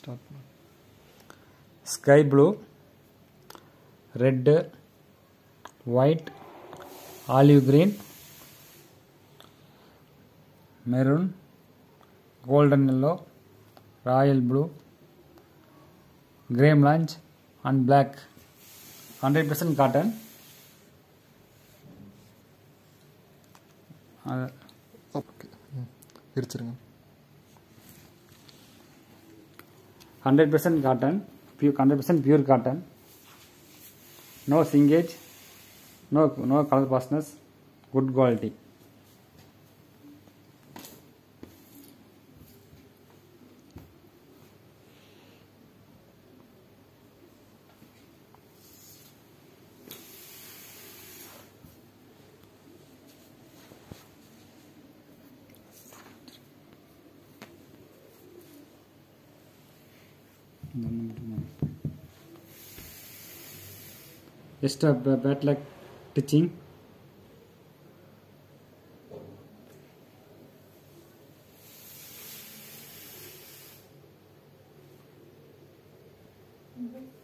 Start sky blue red white olive green maroon golden yellow royal blue grey launch and black. Hundred percent cotton. Okay. Hmm. இருச்சிருங்க 100% cotton, pure 100% pure cotton. No singage, no no color fastness, good quality. Just a bad luck teaching. Mm-hmm.